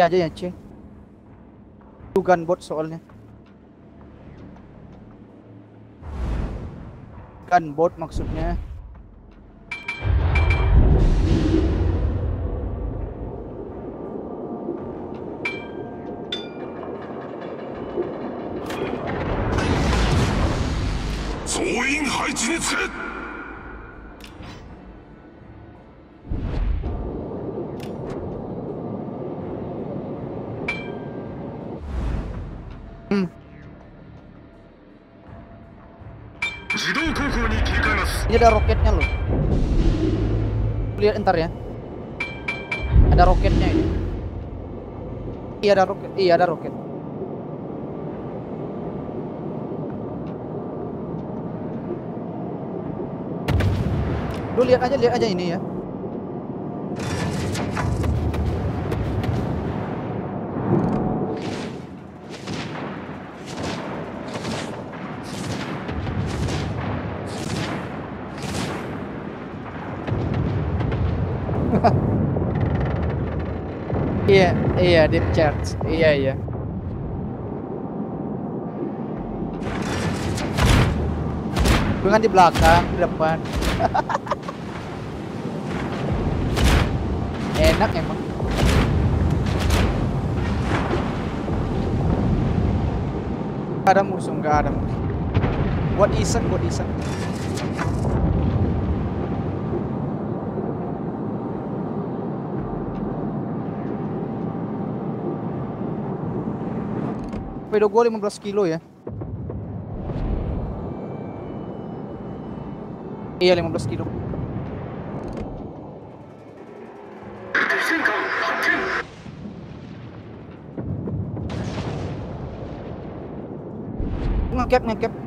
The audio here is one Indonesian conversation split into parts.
Aja ya C. Itu gunboat soalnya. Gunboat maksudnya. Ini ada roketnya loh. Lihat ntar ya. Ada roketnya ini. Iya ada roket. Iya ada roket. Lu lihat aja, lihat aja ini ya. Deep charge. Iya, iya. Bukan di belakang, di depan. Enak emang. Gak ada musuh, nggak ada musuh. Buat iseng, buat iseng. Pedo gue 15 kilo ya. Iya 15 kilo. Ngecap ngecap.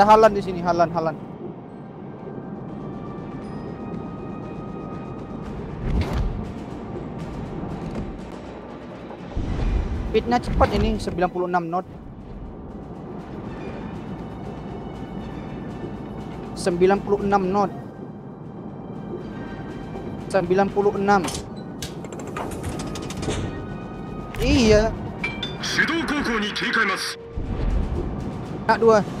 Kita halan di sini, halan, halan. Speednya cepat ini 96 knot. 96 knot. 96. Iya. Nak.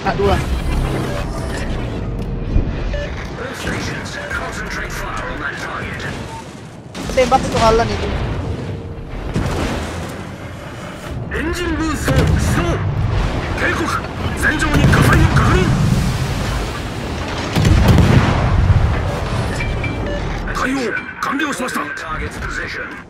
Nak dua. Tembak itu halan itu. エンジンブースト始動警告戦場に火災を確認。対応完了しました。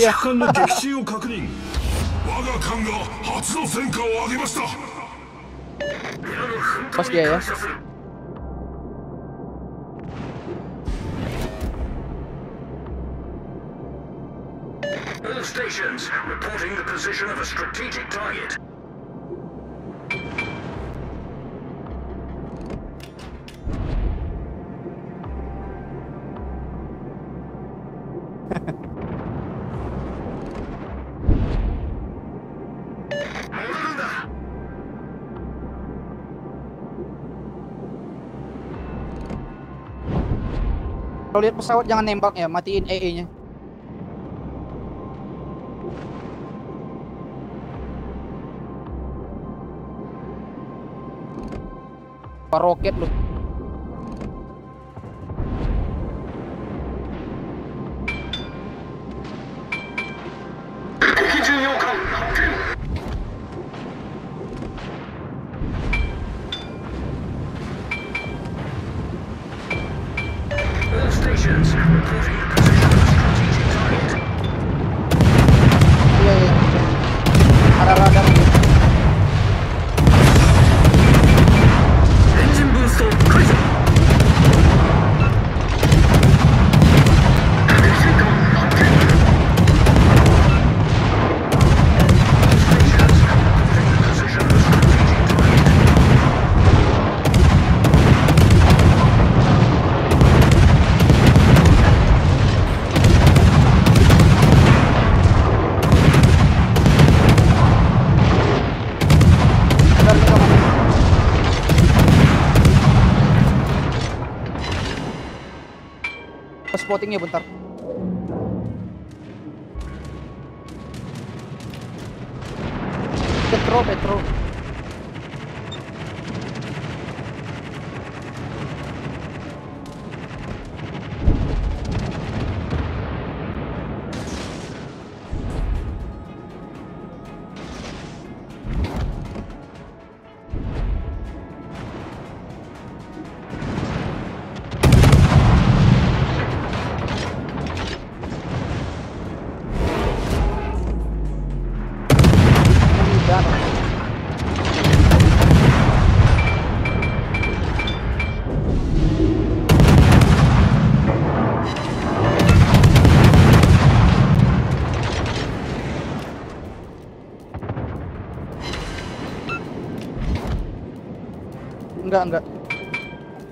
シャ艦の撃沈を確認。我が艦が初の戦果を上げました。そしてよしオールステーションズ reporting the position of a strategic target. Kalau lihat pesawat jangan nembak ya, matiin EE-nya. Roket lu. Spottingnya bentar. Petro, Petro.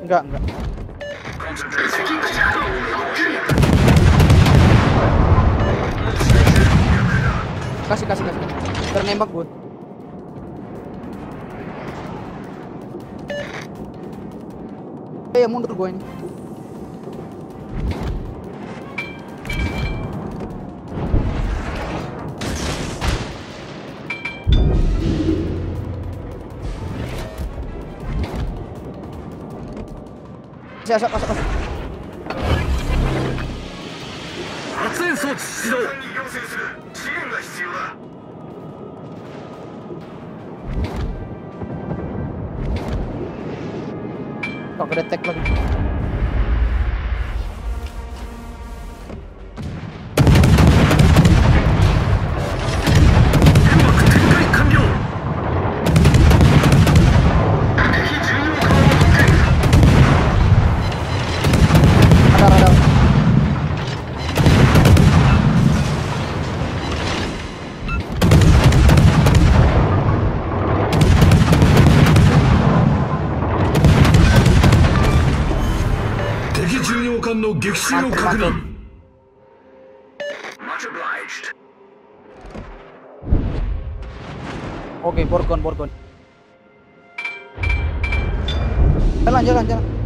Enggak, enggak. Kasih, kasih, kasih. Biar nembak gue. Eh, ya mundur gue ini. Kasih asap, asap, asap. 発煙装置始動要請する支援が必要だ Kok kedetek lagi. 艦の撃沈を確認 Much obliged Oke, Borgon, Borgon. Jalan, jalan, jalan.「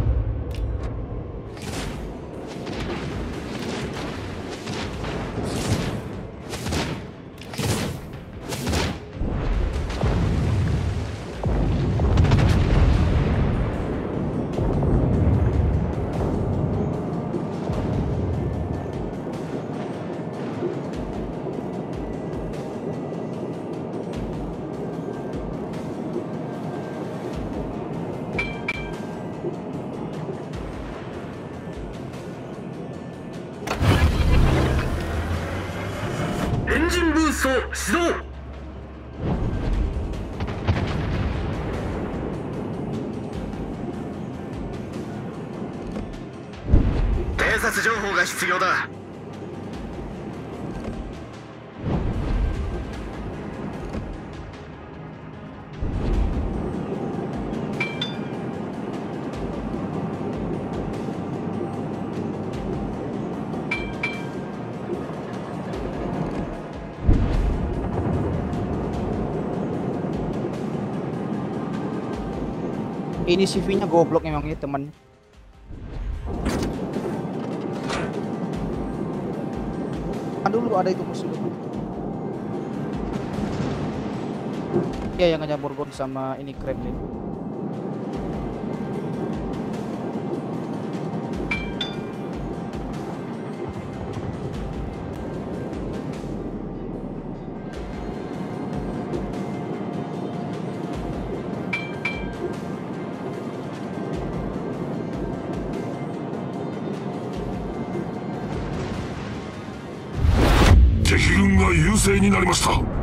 ジンブースト始動」偵察情報が必要だ。Ini CV-nya goblok emang ini temen. Kan dulu ada itu musuh. Iya yang ngejar Borgon sama ini Kremlin. 優勢になりました。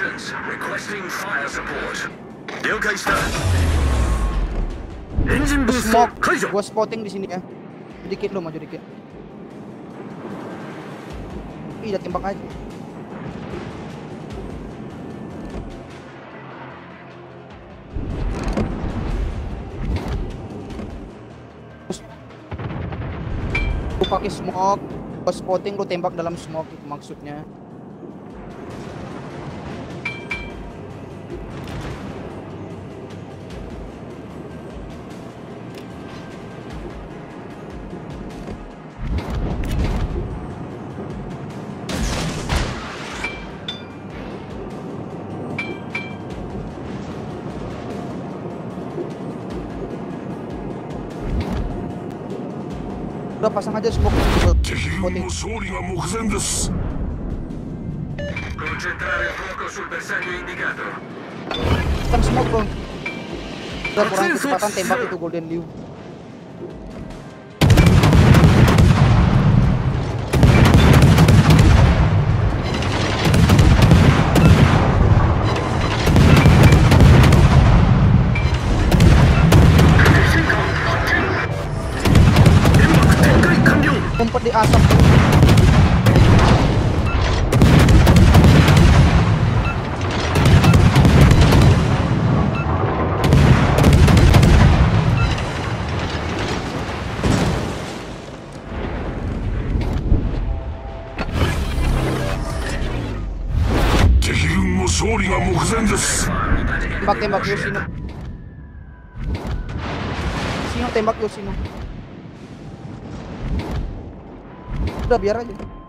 Communications, requesting fire support. Deal sir. Engine boost smoke. Gua spotting di sini ya. Sedikit lo maju dikit. Ih, udah tembak aja. Lu pakai smoke, spotting lu tembak dalam smoke itu maksudnya. Il fuoco sul bersaglio indicato Kan smoke bro. Udah kurang kecepatan tembak itu Golden Liu. 勝利が目前です。天爆天爆よしの。天爆よしの。udah biar aja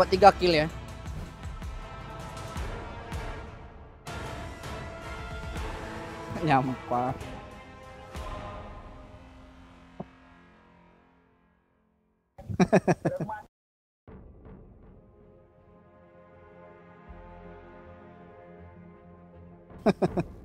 Buat 3 kill ya. Nyampah.